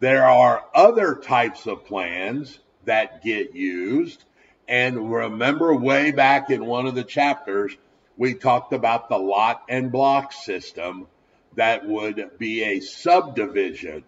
There are other types of plans that get used. And remember, way back in one of the chapters, we talked about the lot and block system that would be a subdivision.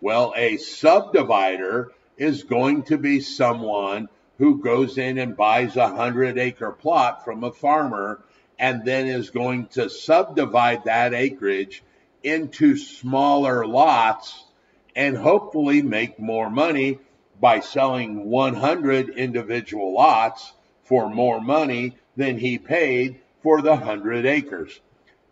Well, a subdivider is going to be someone who goes in and buys a hundred acre plot from a farmer and then is going to subdivide that acreage into smaller lots and hopefully make more money by selling 100 individual lots for more money than he paid for the 100 acres.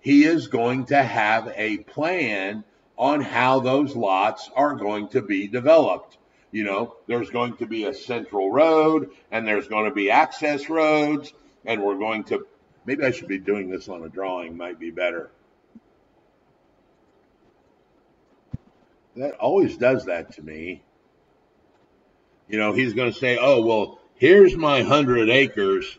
He is going to have a plan on how those lots are going to be developed. You know, there's going to be a central road and there's going to be access roads, and we're going to maybe I should be doing this on a drawing, might be better. That always does that to me. You know, he's going to say, oh, well, here's my 100 acres,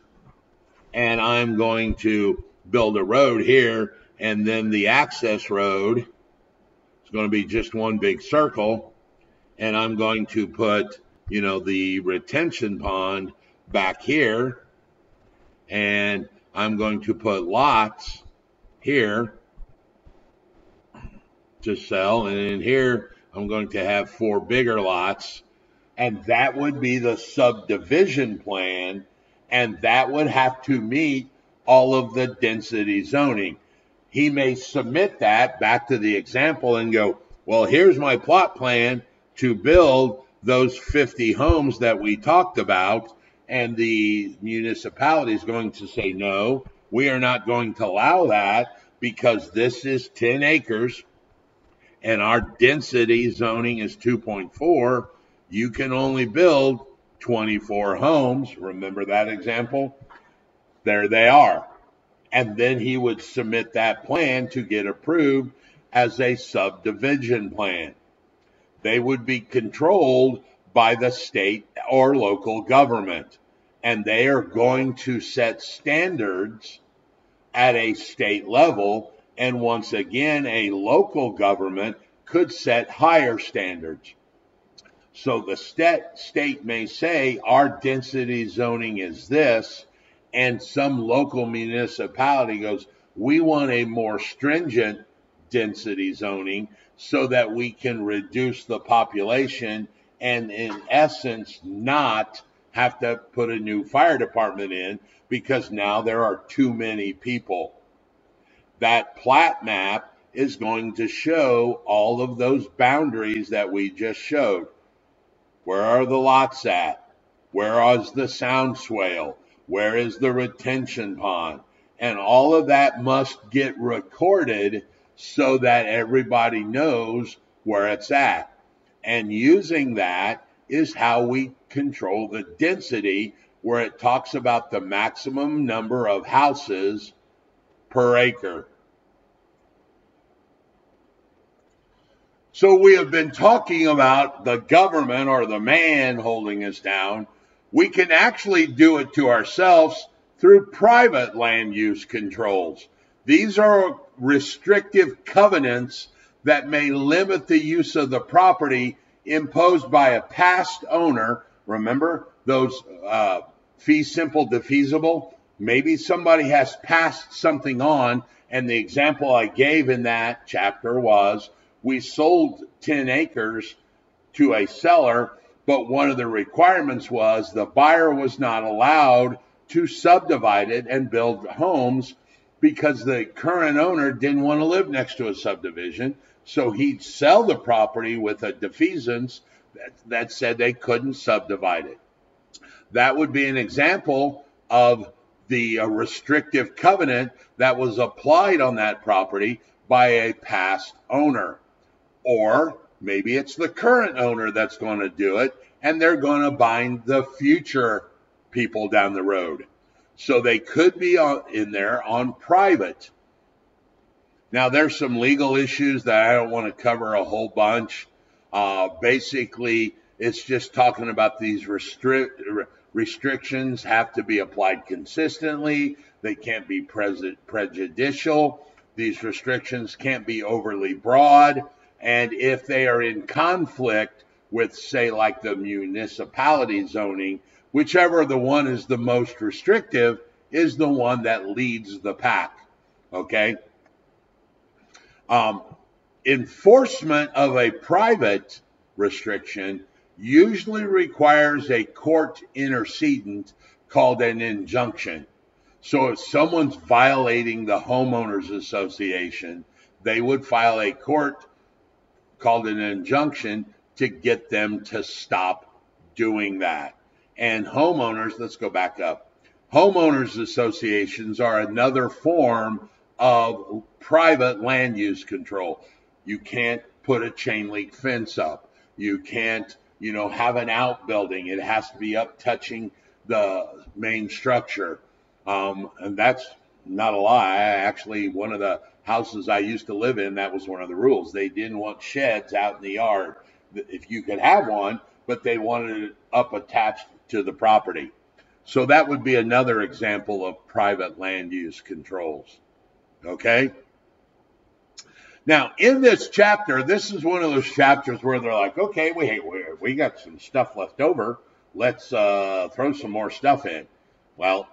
and I'm going to build a road here, and then the access road is going to be just one big circle, and I'm going to put, you know, the retention pond back here, and I'm going to put lots here to sell, and in here I'm going to have four bigger lots, and that would be the subdivision plan, and that would have to meet all of the density zoning. He may submit that back to the example and go, well, here's my plot plan to build those 50 homes that we talked about. And the municipality is going to say, no, we are not going to allow that because this is 10 acres and our density zoning is 2.4. You can only build 24 homes. Remember that example? There they are. And then he would submit that plan to get approved as a subdivision plan. They would be controlled by the state or local government. And they are going to set standards at a state level. And once again, a local government could set higher standards. So the state, state may say our density zoning is this, and some local municipality goes, we want a more stringent density zoning so that we can reduce the population and in essence not have to put a new fire department in because now there are too many people. That plat map is going to show all of those boundaries that we just showed. Where are the lots at? Where is the sound swale? Where is the retention pond? And all of that must get recorded so that everybody knows where it's at. And using that is how we control the density, where it talks about the maximum number of houses per acre. So we have been talking about the government or the man holding us down. We can actually do it to ourselves through private land use controls. These are restrictive covenants that may limit the use of the property imposed by a past owner. Remember those uh, fee simple defeasible? Maybe somebody has passed something on, and the example I gave in that chapter was we sold 10 acres to a seller, but one of the requirements was the buyer was not allowed to subdivide it and build homes because the current owner didn't want to live next to a subdivision. So he'd sell the property with a defeasance that, that said they couldn't subdivide it. That would be an example of the uh, restrictive covenant that was applied on that property by a past owner. Or maybe it's the current owner that's going to do it and they're going to bind the future people down the road. So they could be in there on private. Now, there's some legal issues that I don't want to cover a whole bunch. Uh, basically, it's just talking about these restrict, restrictions have to be applied consistently. They can't be prejudicial. These restrictions can't be overly broad And if they are in conflict with, say, like the municipality zoning, whichever the one is the most restrictive is the one that leads the pack. Okay. Um, enforcement of a private restriction usually requires a court intercedent called an injunction. So if someone's violating the homeowners association, they would file a court called an injunction to get them to stop doing that. And homeowners, let's go back up. Homeowners associations are another form of private land use control. You can't put a chain link fence up. You can't, you know, have an outbuilding. It has to be up touching the main structure. Um, and that's not a lie. Actually, one of the houses I used to live in, that was one of the rules. They didn't want sheds out in the yard. If you could have one, but they wanted it up attached to the property. So that would be another example of private land use controls. Okay? Now, in this chapter, this is one of those chapters where they're like, okay, we, we, we got some stuff left over. Let's uh, throw some more stuff in. Well,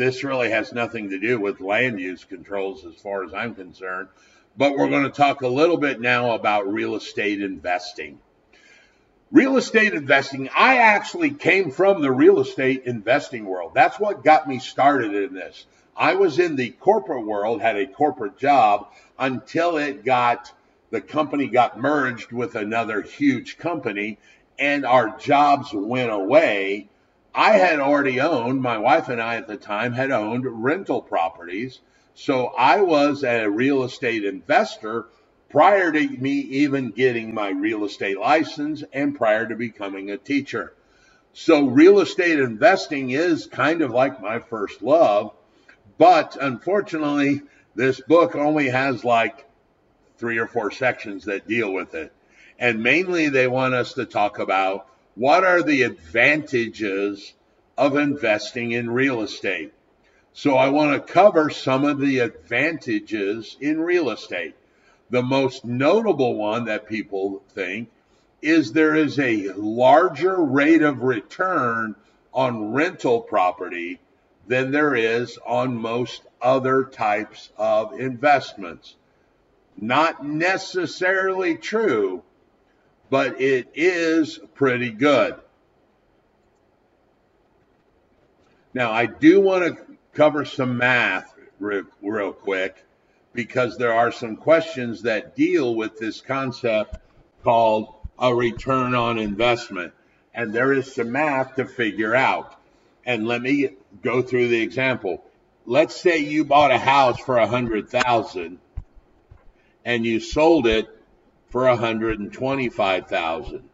this really has nothing to do with land use controls as far as I'm concerned. But we're going to talk a little bit now about real estate investing. Real estate investing, I actually came from the real estate investing world. That's what got me started in this. I was in the corporate world, had a corporate job until it got, the company got merged with another huge company and our jobs went away. I had already owned, my wife and I at the time had owned rental properties. So I was a real estate investor prior to me even getting my real estate license and prior to becoming a teacher. So real estate investing is kind of like my first love. But unfortunately, this book only has like three or four sections that deal with it. And mainly they want us to talk about what are the advantages of investing in real estate. So I want to cover some of the advantages in real estate. The most notable one that people think is there is a larger rate of return on rental property than there is on most other types of investments. Not necessarily true, but it is pretty good. Now, I do want to cover some math real, real quick because there are some questions that deal with this concept called a return on investment. And there is some math to figure out. And let me go through the example. Let's say you bought a house for a hundred thousand and you sold it for a hundred and twenty-five thousand.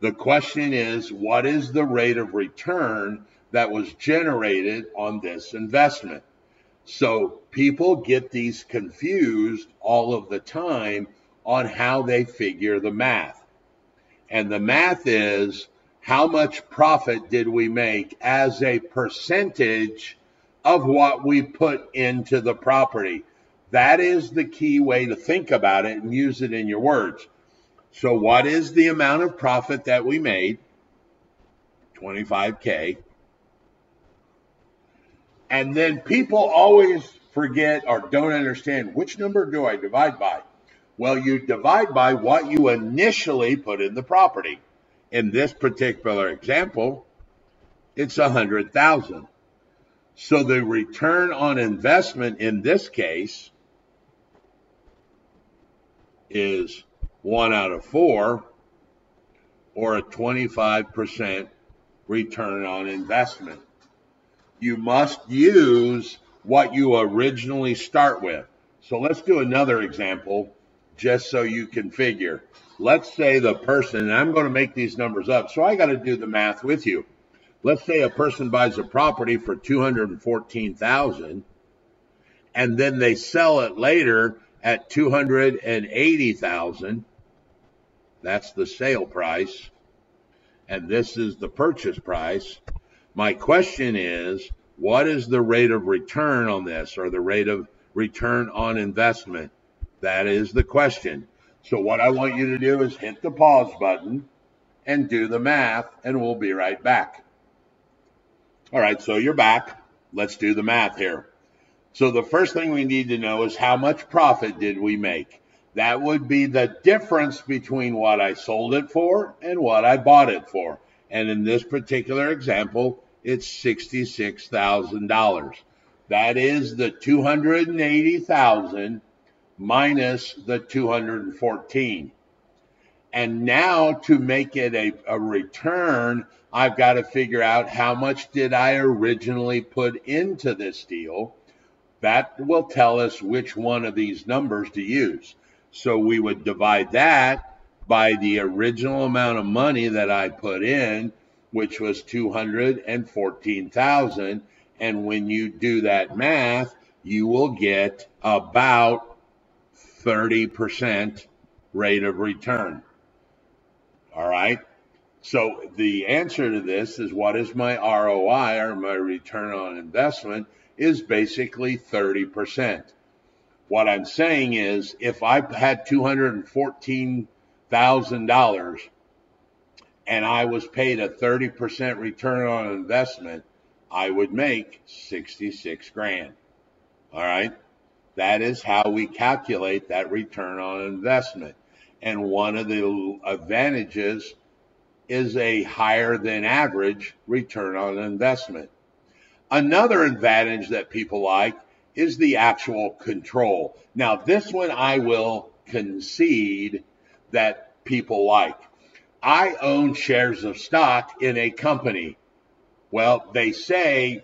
The question is, what is the rate of return that was generated on this investment? So people get these confused all of the time on how they figure the math. And the math is how much profit did we make as a percentage of what we put into the property? That is the key way to think about it and use it in your words. So, what is the amount of profit that we made? 25K. And then people always forget or don't understand which number do I divide by? Well, you divide by what you initially put in the property in this particular example, it's hundred thousand. So the return on investment in this case is one out of four or a 25% return on investment. You must use what you originally start with. So let's do another example just so you can figure let's say the person, and I'm going to make these numbers up, so I got to do the math with you. Let's say a person buys a property for 214,000 and then they sell it later at 280,000. That's the sale price. And this is the purchase price. My question is, what is the rate of return on this or the rate of return on investment? That is the question. So what I want you to do is hit the pause button and do the math, and we'll be right back. All right, so you're back. Let's do the math here. So the first thing we need to know is how much profit did we make? That would be the difference between what I sold it for and what I bought it for. And in this particular example, it's $66,000. That is the 280,000 minus the 214. And now to make it a, a return, I've got to figure out how much did I originally put into this deal. That will tell us which one of these numbers to use. So we would divide that by the original amount of money that I put in, which was 214,000. And when you do that math, you will get about 30% rate of return. All right. So the answer to this is what is my ROI or my return on investment is basically 30%. What I'm saying is if I had $214,000 and I was paid a 30% return on investment, I would make 66 grand. All right. That is how we calculate that return on investment. And one of the advantages is a higher than average return on investment. Another advantage that people like is the actual control. Now, this one I will concede that people like. I own shares of stock in a company. Well, they say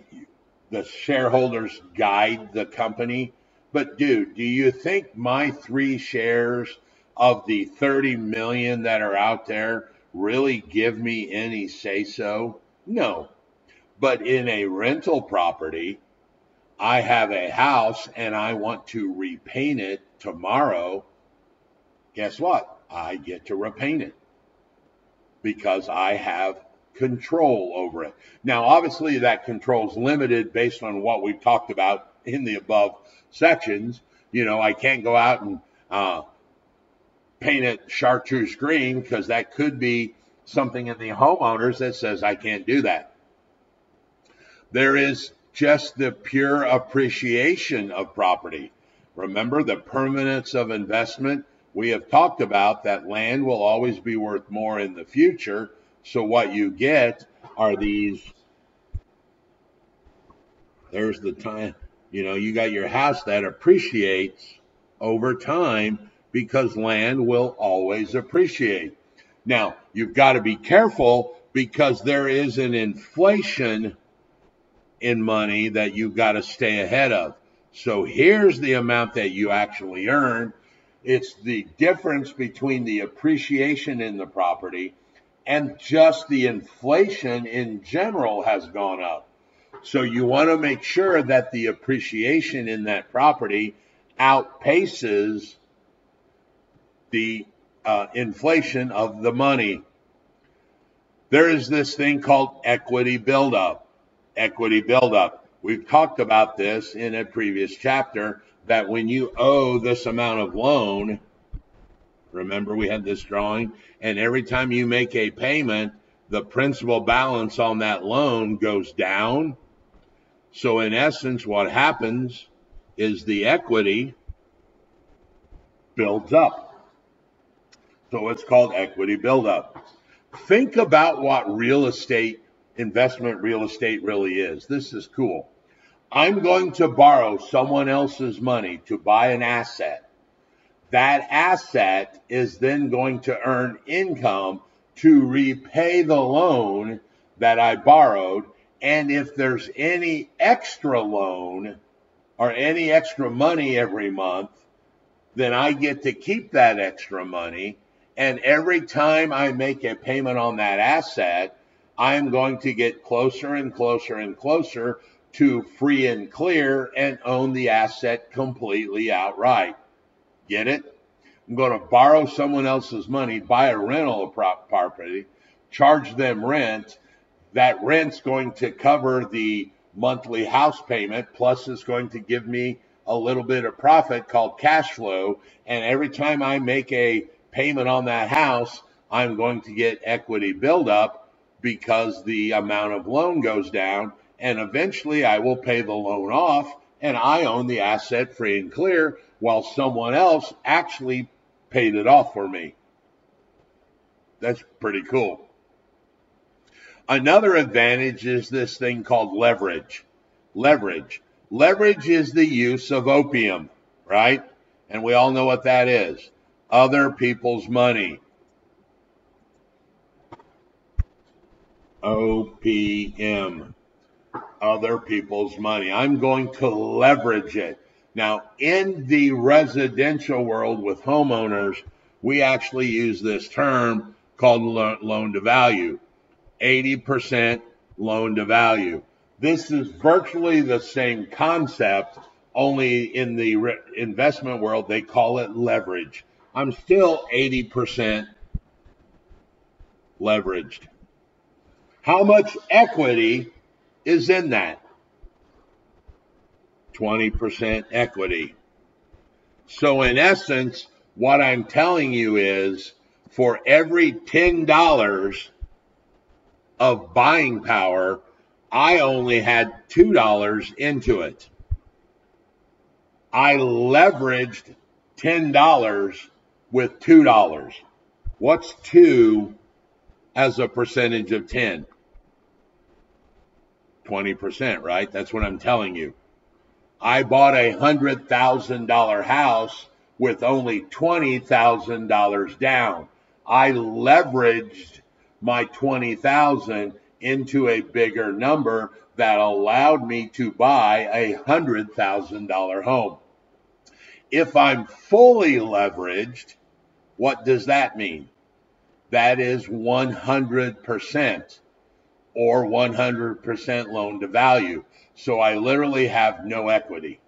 the shareholders guide the company. But, dude, do you think my three shares of the 30 million that are out there really give me any say so? No. But in a rental property, I have a house and I want to repaint it tomorrow. Guess what? I get to repaint it because I have control over it. Now, obviously, that control is limited based on what we've talked about in the above sections. You know, I can't go out and uh, paint it chartreuse green because that could be something in the homeowners that says I can't do that. There is just the pure appreciation of property. Remember the permanence of investment? We have talked about that land will always be worth more in the future. So what you get are these. There's the time. You know, you got your house that appreciates over time because land will always appreciate. Now, you've got to be careful because there is an inflation in money that you've got to stay ahead of. So here's the amount that you actually earn. It's the difference between the appreciation in the property and just the inflation in general has gone up. So you want to make sure that the appreciation in that property outpaces the uh, inflation of the money. There is this thing called equity buildup. Equity buildup. We've talked about this in a previous chapter that when you owe this amount of loan, remember we had this drawing, and every time you make a payment, the principal balance on that loan goes down so, in essence, what happens is the equity builds up. So, it's called equity buildup. Think about what real estate, investment real estate really is. This is cool. I'm going to borrow someone else's money to buy an asset. That asset is then going to earn income to repay the loan that I borrowed and if there's any extra loan or any extra money every month, then I get to keep that extra money. And every time I make a payment on that asset, I'm going to get closer and closer and closer to free and clear and own the asset completely outright. Get it? I'm going to borrow someone else's money, buy a rental property, charge them rent, that rent's going to cover the monthly house payment, plus it's going to give me a little bit of profit called cash flow. And every time I make a payment on that house, I'm going to get equity buildup because the amount of loan goes down. And eventually I will pay the loan off and I own the asset free and clear while someone else actually paid it off for me. That's pretty cool. Another advantage is this thing called leverage. Leverage. Leverage is the use of opium, right? And we all know what that is other people's money. OPM. Other people's money. I'm going to leverage it. Now, in the residential world with homeowners, we actually use this term called loan to value. 80% loan to value. This is virtually the same concept, only in the re- investment world, they call it leverage. I'm still 80% leveraged. How much equity is in that? 20% equity. So, in essence, what I'm telling you is for every $10 of buying power, I only had $2 into it. I leveraged $10 with $2. What's 2 as a percentage of 10? 20%, right? That's what I'm telling you. I bought a $100,000 house with only $20,000 down. I leveraged my 20,000 into a bigger number that allowed me to buy a $100,000 home. If I'm fully leveraged, what does that mean? That is 100% or 100% loan to value. So I literally have no equity.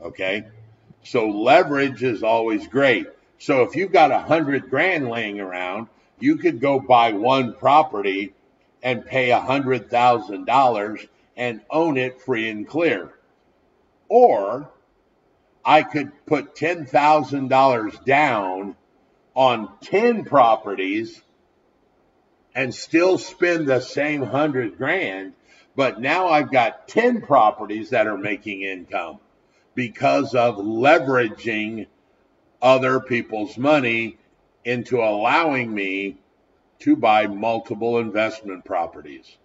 Okay. So leverage is always great. So if you've got a hundred grand laying around, you could go buy one property and pay a hundred thousand dollars and own it free and clear. Or I could put ten thousand dollars down on 10 properties and still spend the same hundred grand, but now I've got 10 properties that are making income because of leveraging other people's money into allowing me to buy multiple investment properties.